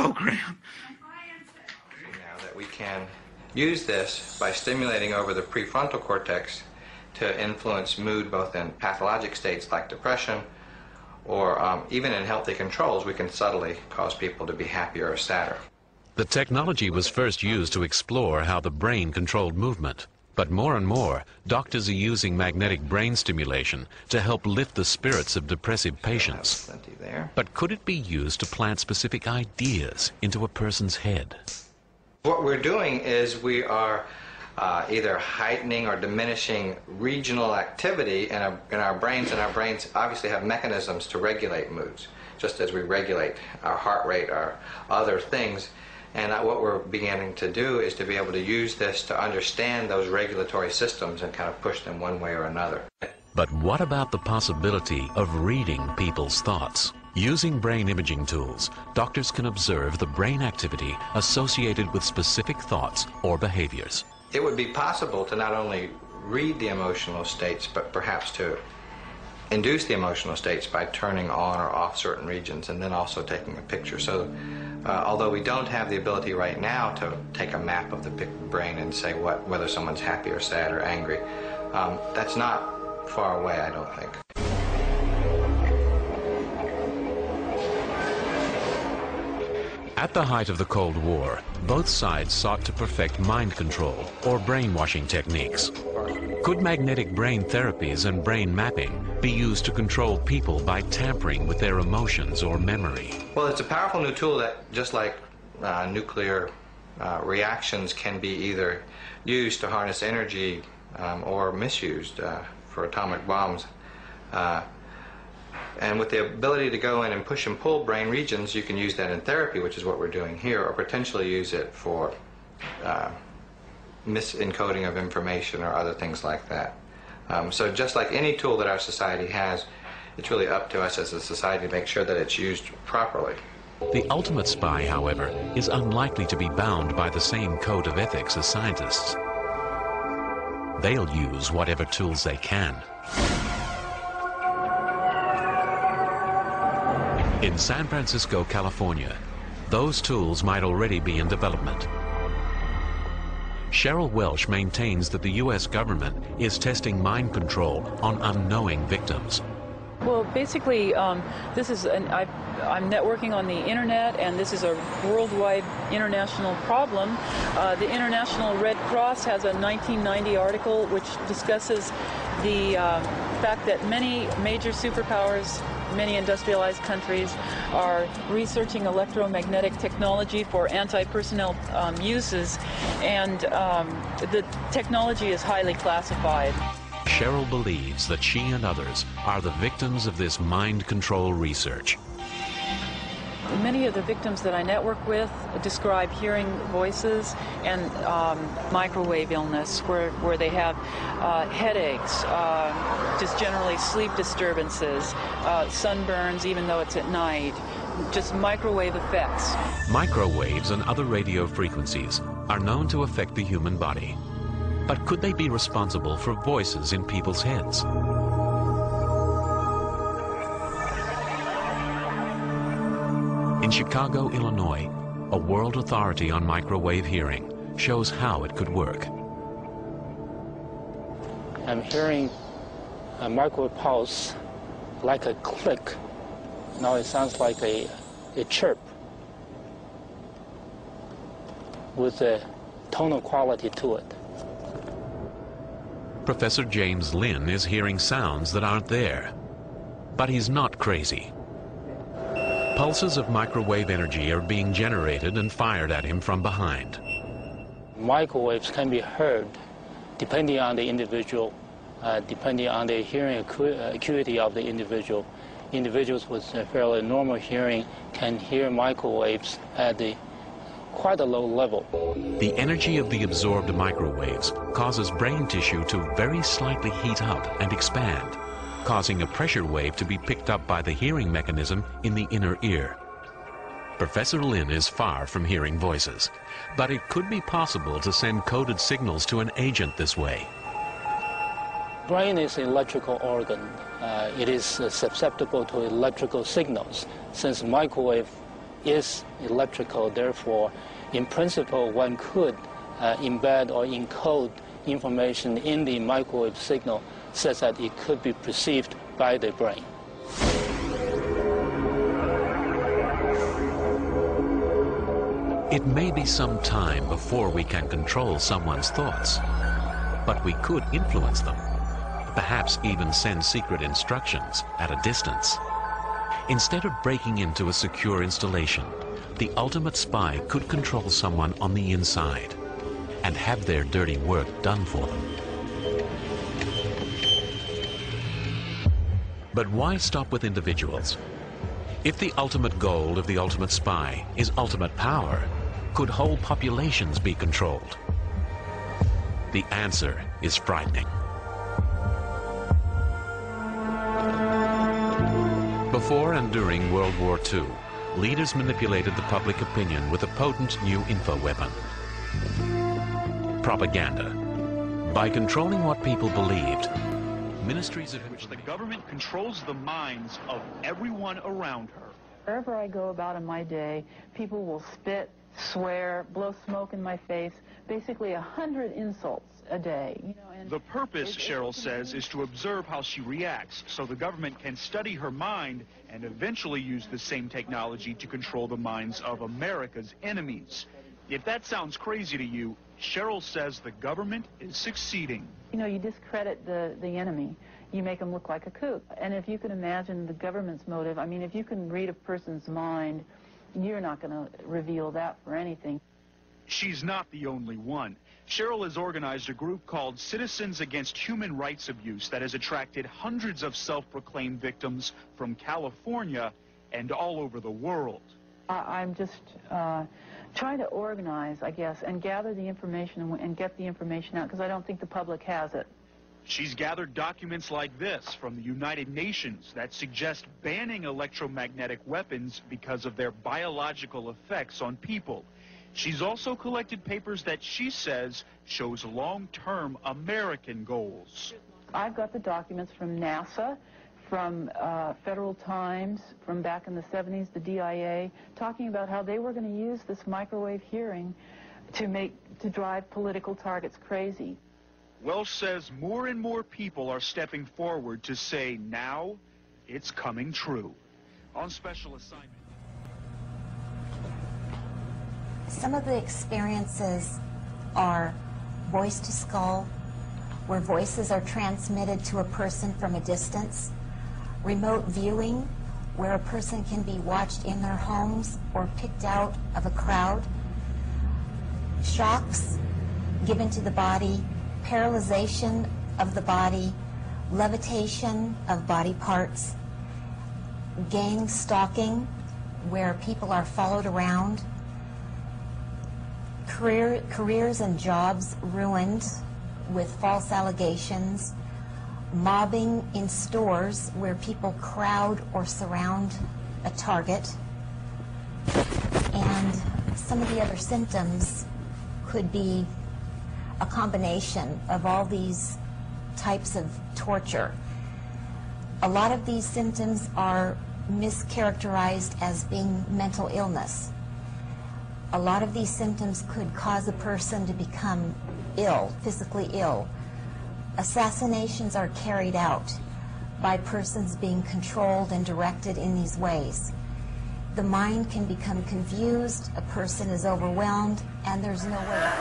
program. Now that we can use this by stimulating over the prefrontal cortex to influence mood both in pathologic states like depression or um, even in healthy controls, we can subtly cause people to be happier or sadder. The technology was first used to explore how the brain controlled movement. But more and more, doctors are using magnetic brain stimulation to help lift the spirits of depressive patients. But could it be used to plant specific ideas into a person's head? What we're doing is we are uh, either heightening or diminishing regional activity in our, in our brains, and our brains obviously have mechanisms to regulate moods, just as we regulate our heart rate or other things. And what we're beginning to do is to be able to use this to understand those regulatory systems and kind of push them one way or another. But what about the possibility of reading people's thoughts? Using brain imaging tools, doctors can observe the brain activity associated with specific thoughts or behaviors. It would be possible to not only read the emotional states, but perhaps to induce the emotional states by turning on or off certain regions and then also taking a picture. So uh, although we don't have the ability right now to take a map of the brain and say what, whether someone's happy or sad or angry, um, that's not far away, I don't think. At the height of the Cold War, both sides sought to perfect mind control or brainwashing techniques. Could magnetic brain therapies and brain mapping be used to control people by tampering with their emotions or memory? Well, it's a powerful new tool that, just like uh, nuclear uh, reactions, can be either used to harness energy um, or misused uh, for atomic bombs. Uh, and with the ability to go in and push and pull brain regions, you can use that in therapy, which is what we're doing here, or potentially use it for uh, misencoding of information or other things like that. Um, so just like any tool that our society has, it's really up to us as a society to make sure that it's used properly. The ultimate spy, however, is unlikely to be bound by the same code of ethics as scientists. They'll use whatever tools they can. In San Francisco, California, those tools might already be in development. Cheryl Welsh maintains that the U.S. government is testing mind control on unknowing victims. Well, basically, um, this is an, I, am networking on the internet, and this is a worldwide international problem. Uh, the International Red Cross has a 1990 article which discusses the uh, fact that many major superpowers many industrialized countries are researching electromagnetic technology for anti-personnel um, uses, and um, the technology is highly classified. Cheryl believes that she and others are the victims of this mind control research. Many of the victims that I network with describe hearing voices and um, microwave illness, where, where they have uh, headaches, uh, just generally sleep disturbances, uh, sunburns, even though it's at night, just microwave effects. Microwaves and other radio frequencies are known to affect the human body. But could they be responsible for voices in people's heads? In Chicago, Illinois, a world authority on microwave hearing shows how it could work. I'm hearing a microwave pulse like a click. Now it sounds like a, a chirp with a tonal quality to it. Professor James Lin is hearing sounds that aren't there. But he's not crazy. Pulses of microwave energy are being generated and fired at him from behind. Microwaves can be heard depending on the individual, uh, depending on the hearing uh, acuity of the individual. Individuals with a fairly normal hearing can hear microwaves at the quite a low level. The energy of the absorbed microwaves causes brain tissue to very slightly heat up and expand causing a pressure wave to be picked up by the hearing mechanism in the inner ear. Professor Lin is far from hearing voices, but it could be possible to send coded signals to an agent this way. Brain is an electrical organ. Uh, it is uh, susceptible to electrical signals. Since microwave is electrical. Therefore, in principle, one could uh, embed or encode information in the microwave signal such that it could be perceived by the brain. It may be some time before we can control someone's thoughts, but we could influence them, perhaps even send secret instructions at a distance. Instead of breaking into a secure installation, the ultimate spy could control someone on the inside and have their dirty work done for them. But why stop with individuals? If the ultimate goal of the ultimate spy is ultimate power, could whole populations be controlled? The answer is frightening. Before and during World War II, leaders manipulated the public opinion with a potent new info weapon. Propaganda. By controlling what people believed, ministries of which the government controls the minds of everyone around her. Wherever I go about in my day, people will spit, swear, blow smoke in my face, basically a hundred insults a day. You know, and The purpose, it- it- Cheryl says, is to observe how she reacts so the government can study her mind and eventually use the same technology to control the minds of America's enemies. If that sounds crazy to you, Cheryl says the government is succeeding. You know, you discredit the, the enemy. You make them look like a kook. And if you can imagine the government's motive, I mean, if you can read a person's mind, you're not going to reveal that for anything. She's not the only one. Cheryl has organized a group called Citizens Against Human Rights Abuse that has attracted hundreds of self-proclaimed victims from California and all over the world. I, I'm just uh, trying to organize, I guess, and gather the information and, and get the information out because I don't think the public has it. She's gathered documents like this from the United Nations that suggest banning electromagnetic weapons because of their biological effects on people. She's also collected papers that she says shows long-term American goals. I've got the documents from NASA, from uh, Federal Times, from back in the 70s, the DIA, talking about how they were going to use this microwave hearing to make to drive political targets crazy. Welsh says more and more people are stepping forward to say now it's coming true. On special assignment. Some of the experiences are voice to skull, where voices are transmitted to a person from a distance, remote viewing, where a person can be watched in their homes or picked out of a crowd, shocks given to the body, paralyzation of the body, levitation of body parts, gang stalking, where people are followed around, career, careers and jobs ruined with false allegations, mobbing in stores where people crowd or surround a target, and some of the other symptoms could be a combination of all these types of torture. A lot of these symptoms are mischaracterized as being mental illness. A lot of these symptoms could cause a person to become ill, physically ill. Assassinations are carried out by persons being controlled and directed in these ways. The mind can become confused, a person is overwhelmed, and there's no way.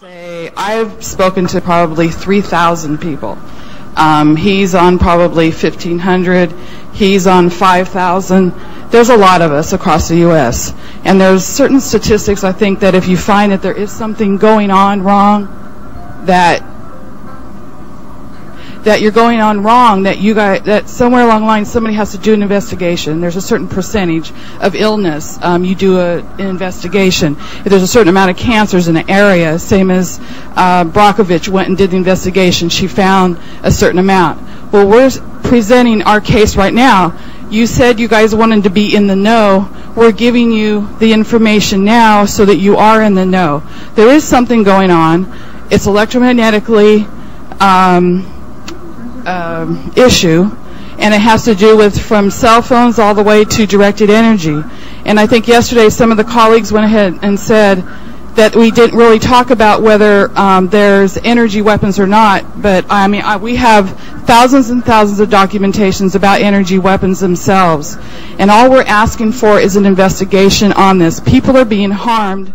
Say, I've spoken to probably 3,000 people. Um, he's on probably 1,500. He's on 5,000. There's a lot of us across the U.S. And there's certain statistics, I think, that if you find that there is something going on wrong, that that you're going on wrong, that you got that somewhere along the line somebody has to do an investigation. There's a certain percentage of illness. Um, you do a, an investigation. If there's a certain amount of cancers in an area, same as uh, Brockovich went and did the investigation, she found a certain amount. Well, we're presenting our case right now. You said you guys wanted to be in the know. We're giving you the information now so that you are in the know. There is something going on. It's electromagnetically um, um, issue, and it has to do with from cell phones all the way to directed energy. And I think yesterday some of the colleagues went ahead and said that we didn't really talk about whether um, there's energy weapons or not. But I mean, I, we have thousands and thousands of documentations about energy weapons themselves, and all we're asking for is an investigation on this. People are being harmed